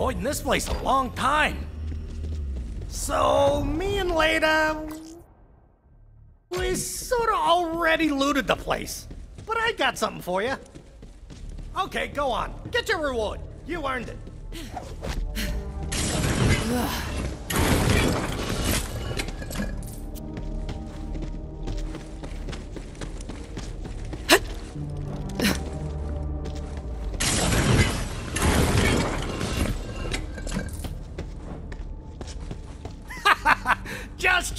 avoiding this place a long time. So, me and Leda. We sorta already looted the place. But I got something for you. Okay, go on. Get your reward. You earned it.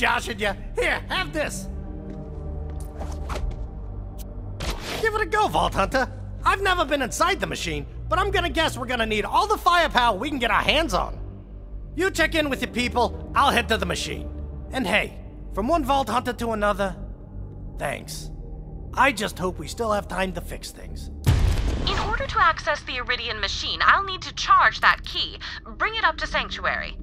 joshing you. Here, have this. Give it a go, Vault Hunter. I've never been inside the machine, but I'm gonna guess we're gonna need all the firepower we can get our hands on. You check in with your people, I'll head to the machine. And hey, from one Vault Hunter to another, thanks. I just hope we still have time to fix things. In order to access the Eridian machine, I'll need to charge that key. Bring it up to Sanctuary.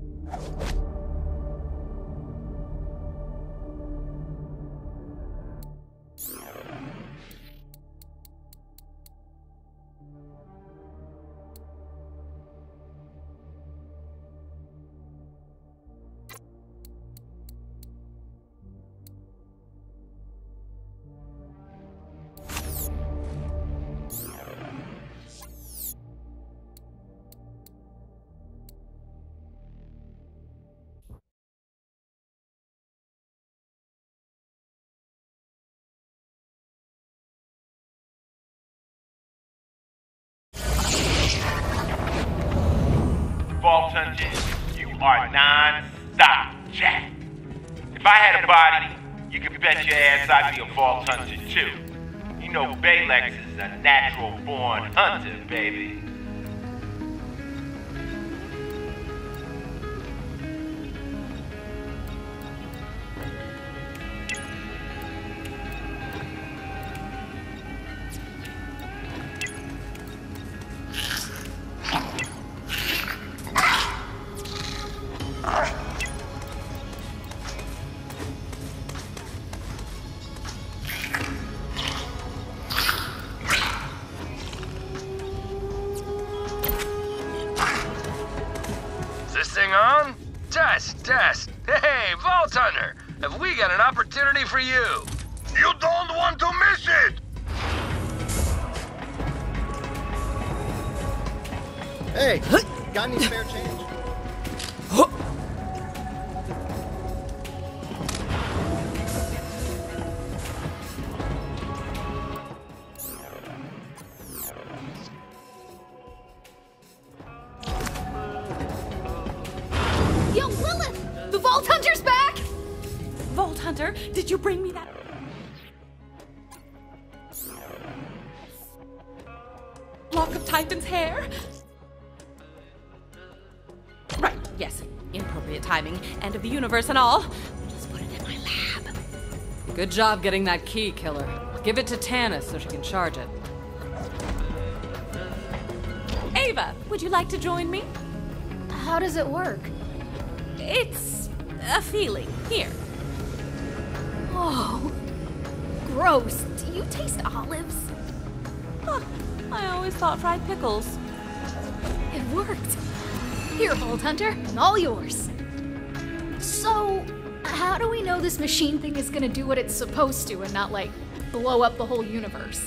You are non-stop, Jack. If I had a body, you could bet your ass I'd be a Vault Hunter too. You know Balex is a natural-born hunter, baby. Is on? Test, test. Hey, Vault Hunter, have we got an opportunity for you? You don't want to miss it! Hey, got any spare change? job getting that key, killer. Give it to Tannis so she can charge it. Ava, would you like to join me? How does it work? It's a feeling. Here. Oh, gross. Do you taste olives? Huh. I always thought fried pickles. It worked. Here, Vault Hunter, all yours. So, how do we know this machine thing is gonna do what it's supposed to and not, like, blow up the whole universe?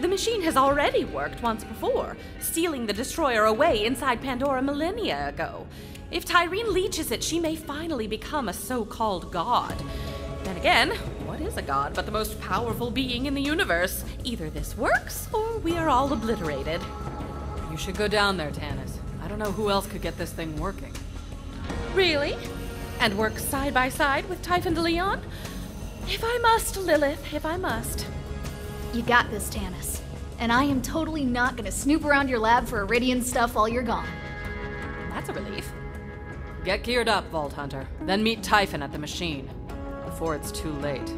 The machine has already worked once before, stealing the destroyer away inside Pandora millennia ago. If Tyreen leeches it, she may finally become a so called god. Then again, what is a god but the most powerful being in the universe? Either this works, or we are all obliterated. You should go down there, Tannis. I don't know who else could get this thing working. Really? And work side by side with Typhon DeLeon? If I must, Lilith, if I must. You got this, Tannis. And I am totally not gonna snoop around your lab for Eridian stuff while you're gone. That's a relief. Get geared up, Vault Hunter. Then meet Typhon at the machine. Before it's too late.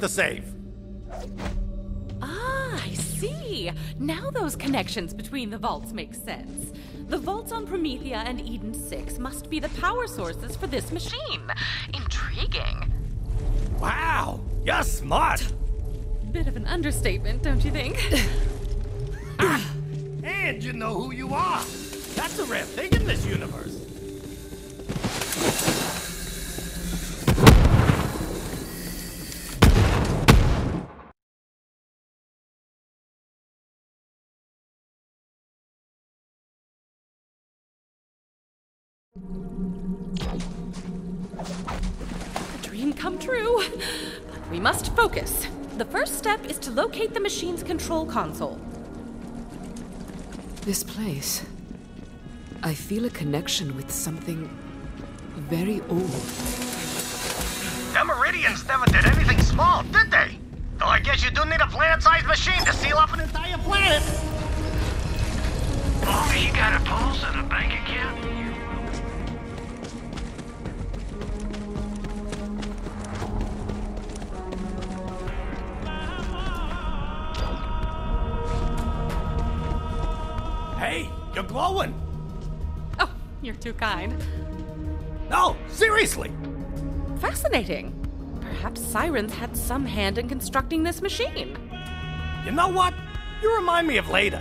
To save! Ah, I see. Now those connections between the vaults make sense. The vaults on Promethea and Eden 6 must be the power sources for this machine. Intriguing. Wow, you're smart! Bit of an understatement, don't you think? And you know who you are! That's a rare thing in this universe! A dream come true. But we must focus. The first step is to locate the machine's control console. This place. I feel a connection with something very old. The Meridians never did anything small, did they? Though I guess you do need a planet-sized machine to seal up an entire planet! Only you got a pulse and a bank account? Glowing! Oh, you're too kind. No, seriously! Fascinating. Perhaps Sirens had some hand in constructing this machine. You know what? You remind me of Leda.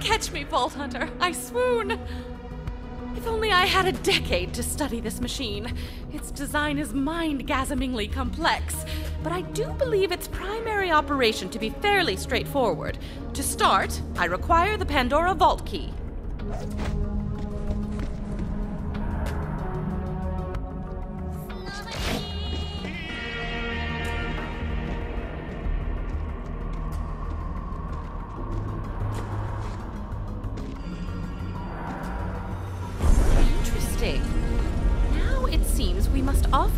Catch me, Vault Hunter. I swoon. If only I had a decade to study this machine. Its design is mind-gasmingly complex, but I do believe its primary operation to be fairly straightforward. To start, I require the Pandora Vault Key.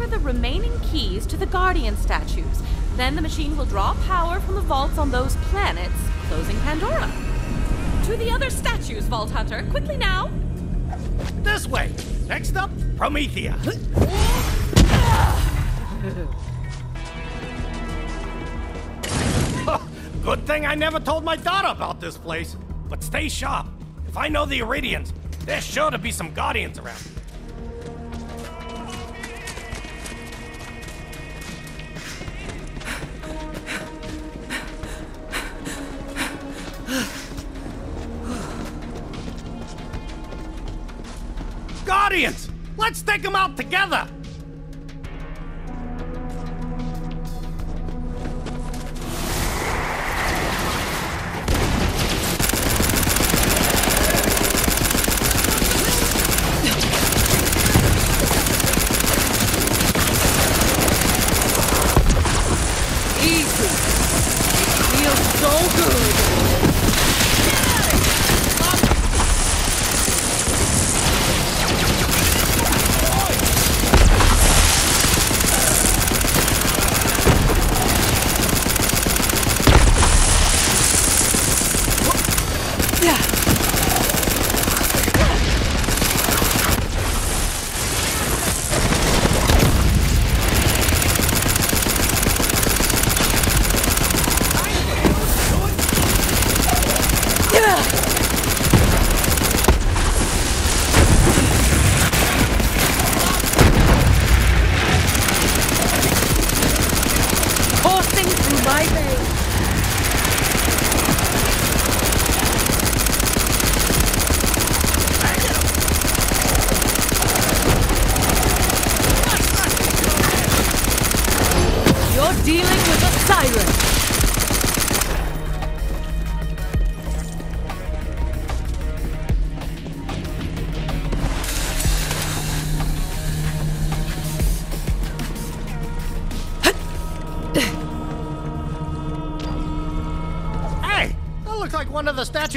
Must offer the remaining keys to the Guardian statues. Then the machine will draw power from the vaults on those planets, closing Pandora. To the other statues, Vault Hunter. Quickly now. This way! Next up, Promethea. Good thing I never told my daughter about this place. But stay sharp. If I know the Eridians, there's sure to be some Guardians around. Take them out together!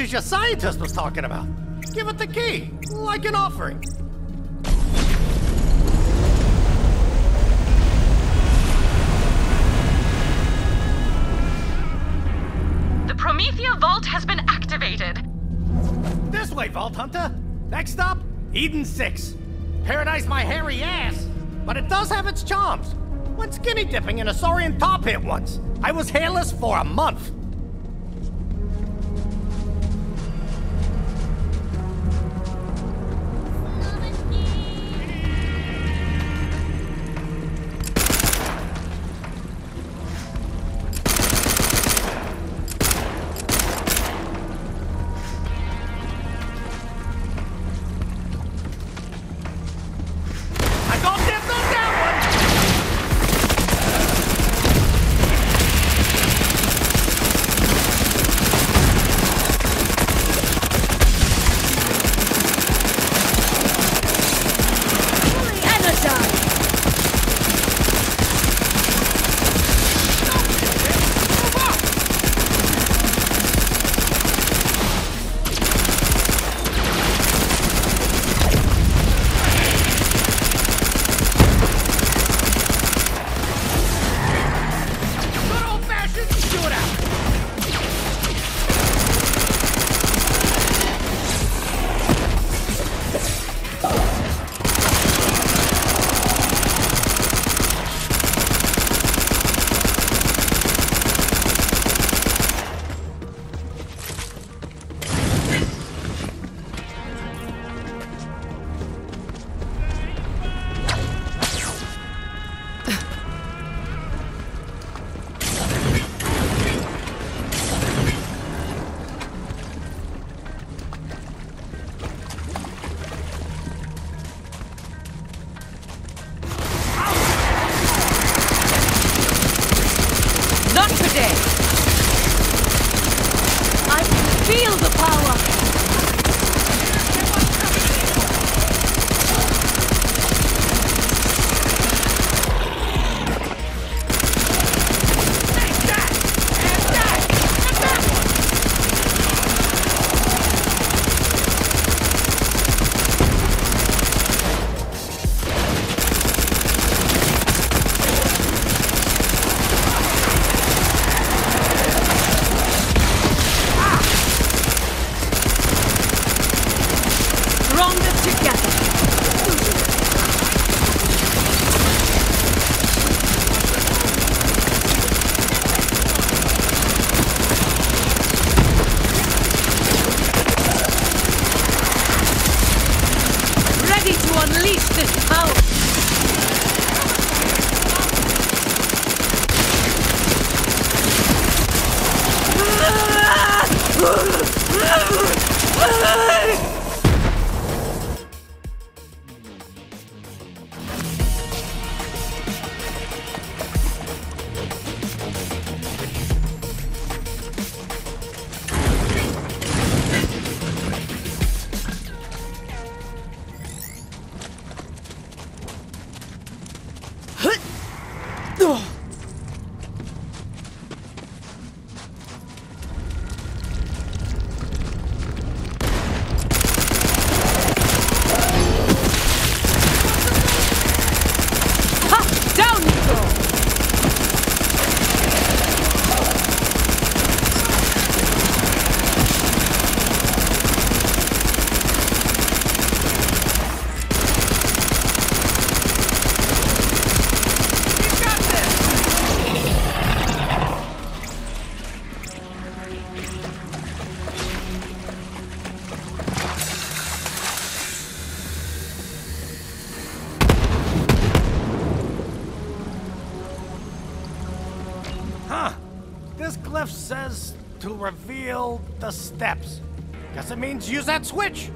One of the statues your scientist was talking about. Give it the key, like an offering. The Promethea vault has been activated. This way, Vault Hunter. Next stop, Eden 6. Paradise my hairy ass, but it does have its charms. Went skinny dipping in a Saurian tar pit once. I was hairless for a month. The steps. Guess it means use that switch.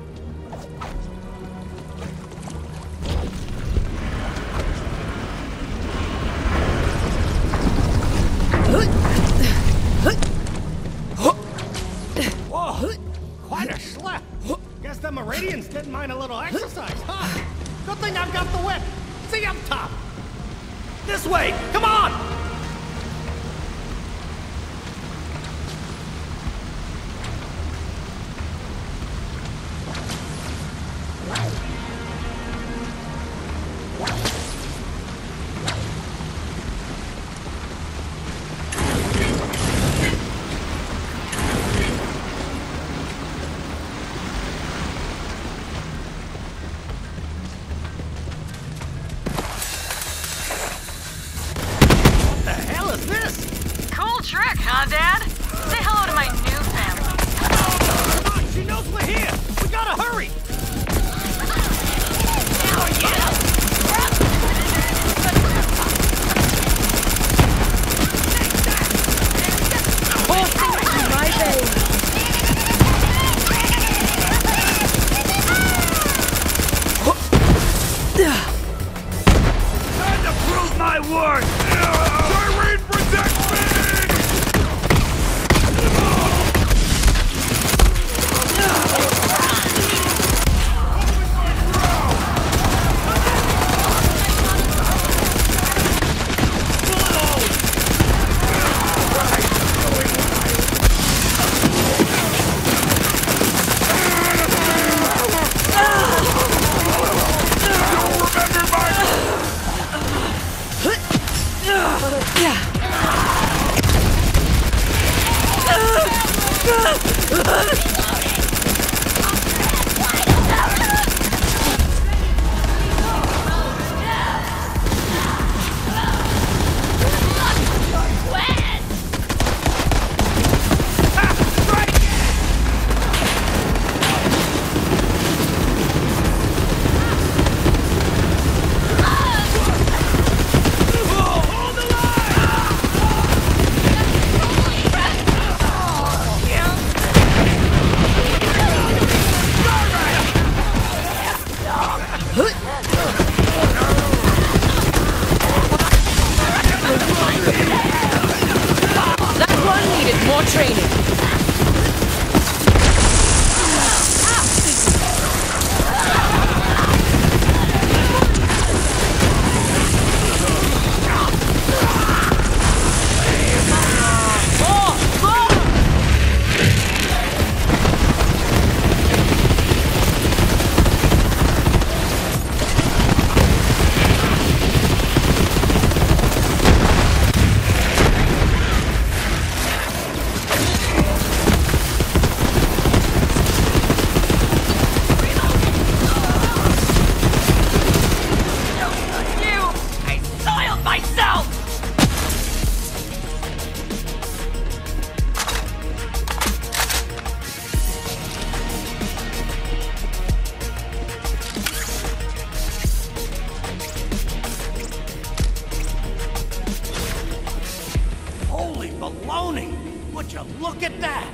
Baloney! Would you look at that?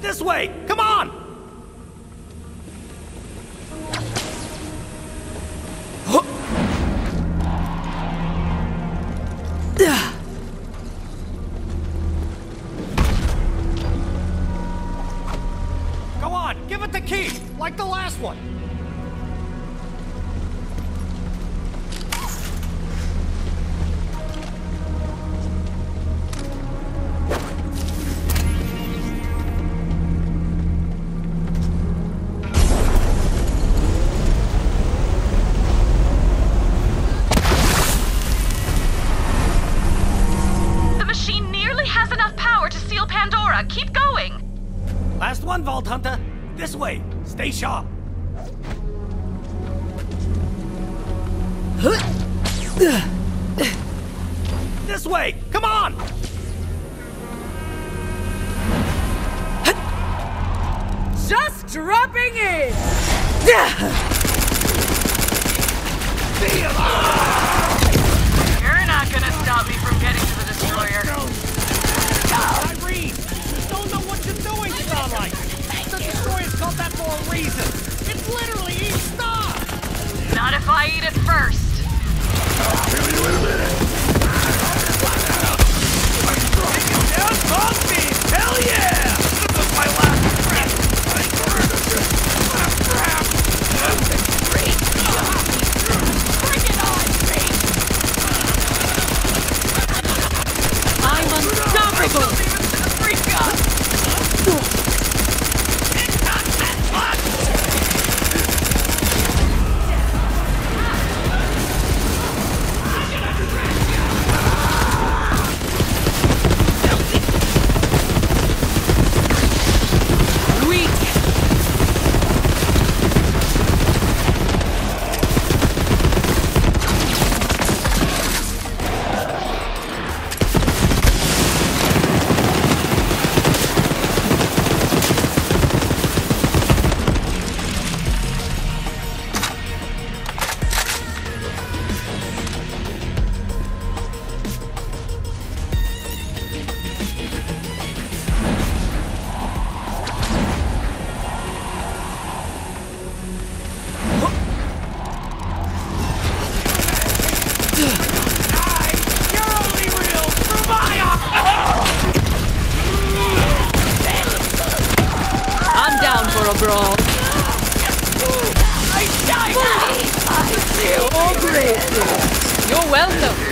This way! Come on! for a reason. It's literally. Not if I eat it first. I'll kill you in a minute. Take him down, Hell yeah! You're welcome.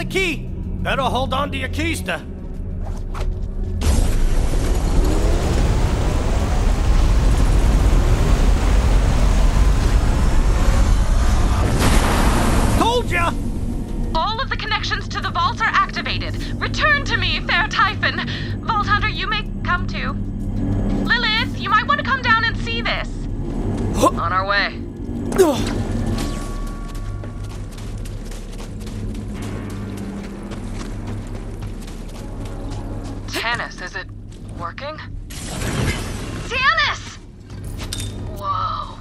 The key, better hold on to your keister. Told ya! All of the connections to the vault are activated. Return to me, fair Typhon. Vault Hunter, you may come too. Lilith, you might want to come down and see this. On our way. Working? Tannis! Whoa.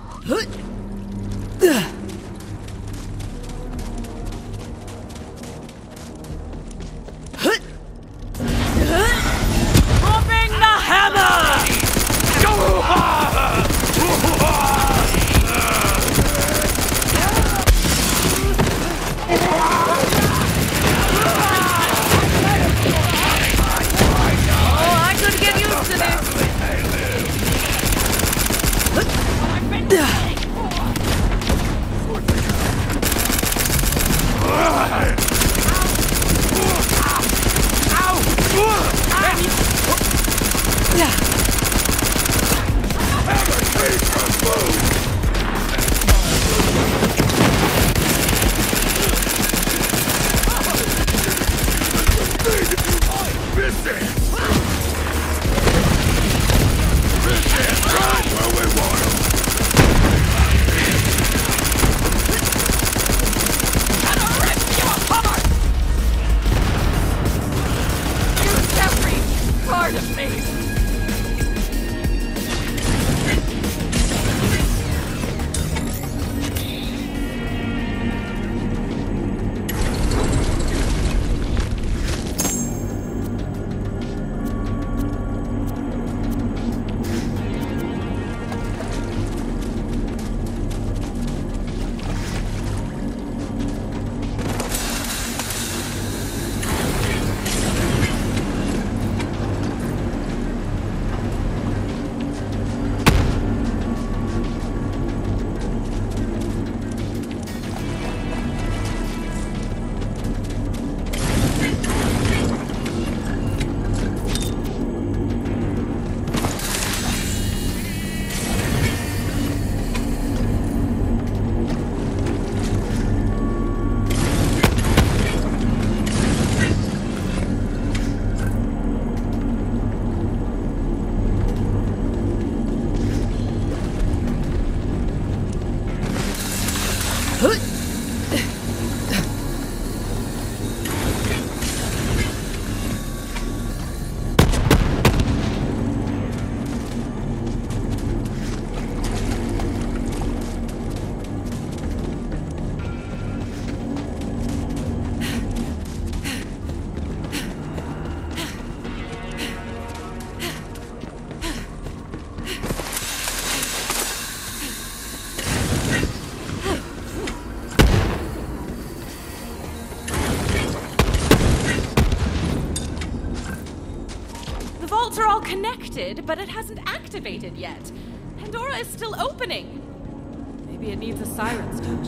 Every The activated yet. Pandora is still opening. Maybe it needs a siren's touch.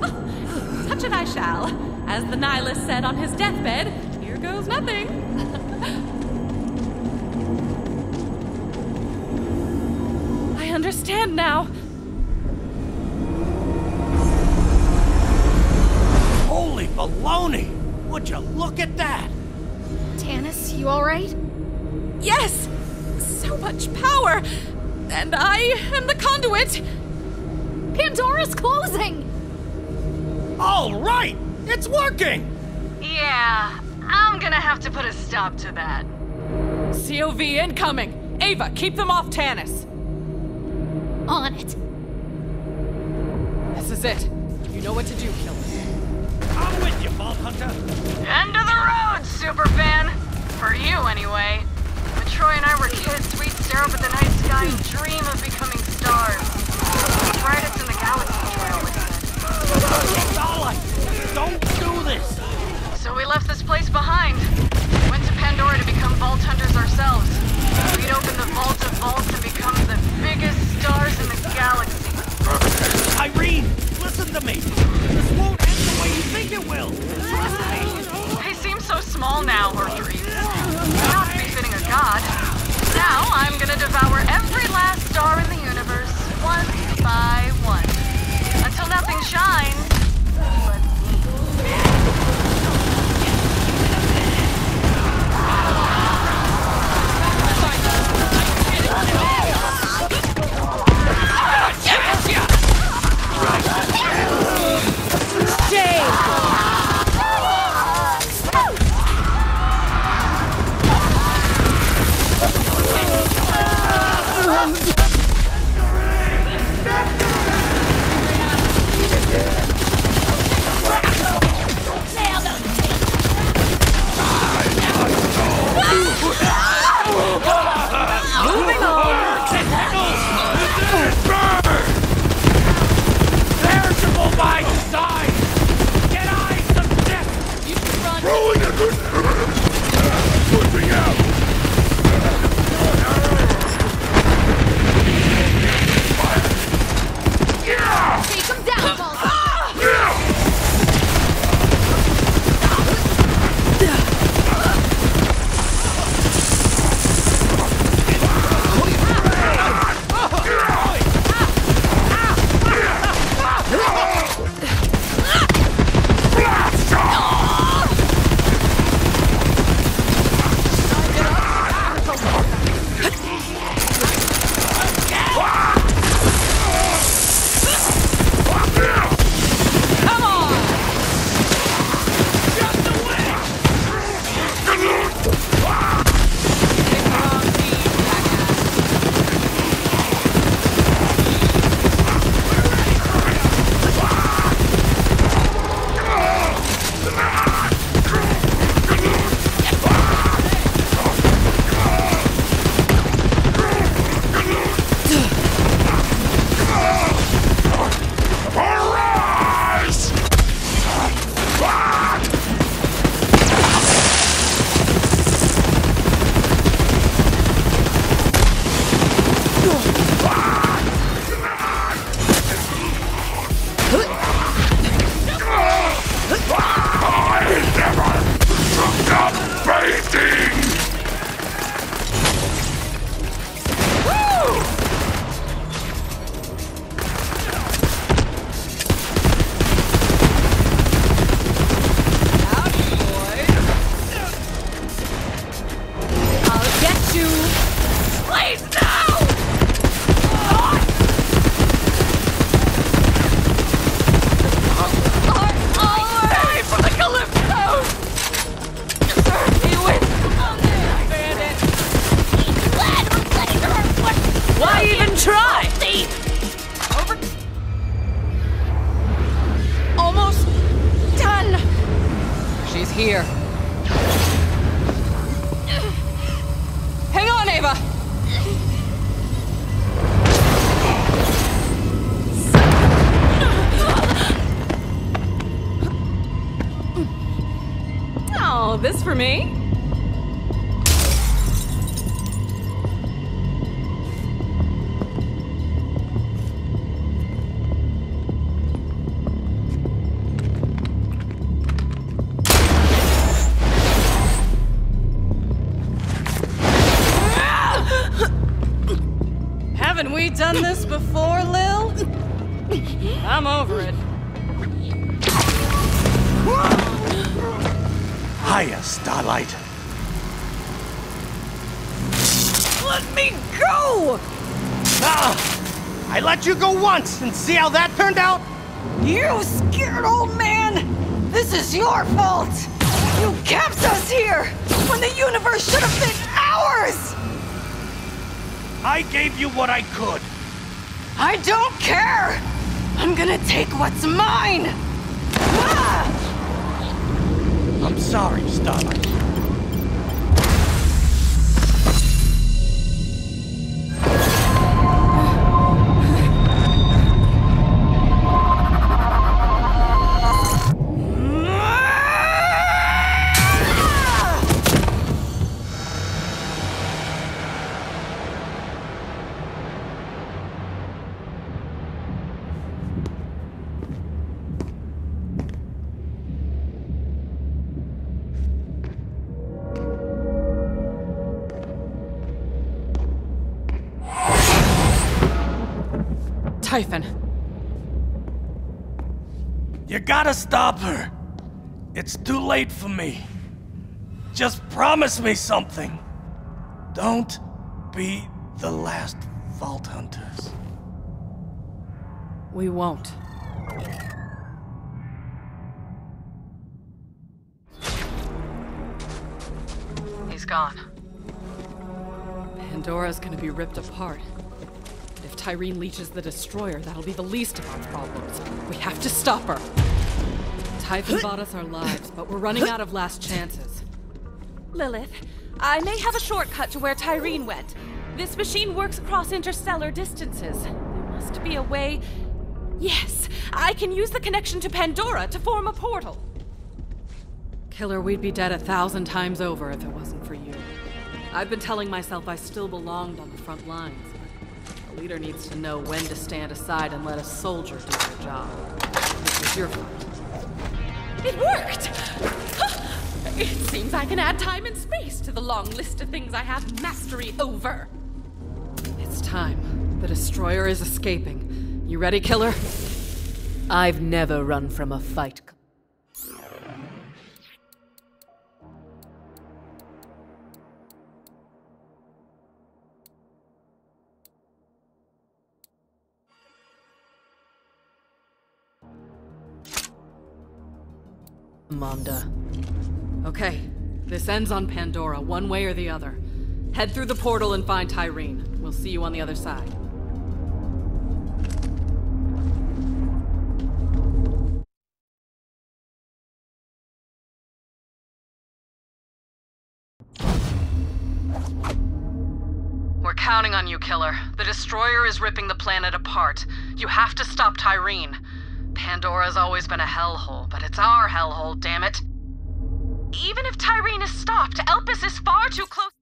Touch it I shall. As the Nihilist said on his deathbed, here goes nothing. I understand now. It's working! Yeah, I'm gonna have to put a stop to that. COV incoming! Ava, keep them off Tannis! On it. This is it. You know what to do, killer. I'm with you, Vault Hunter. End of the road, superfan! For you, anyway. When Troy and I were kids, we'd stare up at the night sky and dream of becoming stars. The brightest in the galaxy, Troy always said. Starlight, don't do this! So we left this place behind. Went to Pandora to become vault hunters ourselves. We'd open the vault of vaults and become the biggest stars in the galaxy. Irene, listen to me. This won't end the way you think it will. Trust me. They seem so small now, her. Not befitting a god. Now I'm gonna devour every last star in the universe, one by one. Until nothing shines. Perishable here. Hang on, Ava. Oh, this for me? Ah! I let you go once, and see how that turned out? You scared old man! This is your fault! You kept us here when the universe should have been ours! I gave you what I could. I don't care! I'm gonna take what's mine! Ah! I'm sorry, Starlight. Typhon. You gotta stop her. It's too late for me. Just promise me something. Don't be the last Vault Hunters. We won't. He's gone. Pandora's gonna be ripped apart. If Tyreen the Destroyer, that'll be the least of our problems. We have to stop her. Typhon bought us our lives, but we're running out of last chances. Lilith, I may have a shortcut to where Tyreen went. This machine works across interstellar distances. There must be a way. Yes, I can use the connection to Pandora to form a portal. Killer, we'd be dead a thousand times over if it wasn't for you. I've been telling myself I still belonged on the front lines. Leader needs to know when to stand aside and let a soldier do their job. This was your fault. It worked! It seems I can add time and space to the long list of things I have mastery over. It's time. The Destroyer is escaping. You ready, Killer? I've never run from a fight. Manda. Okay, this ends on Pandora, one way or the other. Head through the portal and find Tyreen. We'll see you on the other side. We're counting on you, Killer. The Destroyer is ripping the planet apart. You have to stop Tyreen. Pandora's always been a hellhole, but it's our hellhole, damn it. Even if Tyreen is stopped, Elpis is far too close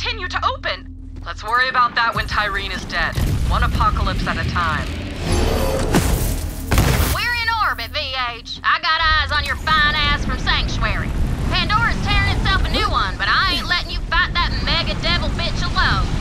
continue to open. Let's worry about that when Tyreen is dead. One apocalypse at a time. We're in orbit, VH. I got eyes on your fine ass from Sanctuary. Pandora's tearing itself a new one, but I ain't letting you fight that mega devil bitch alone.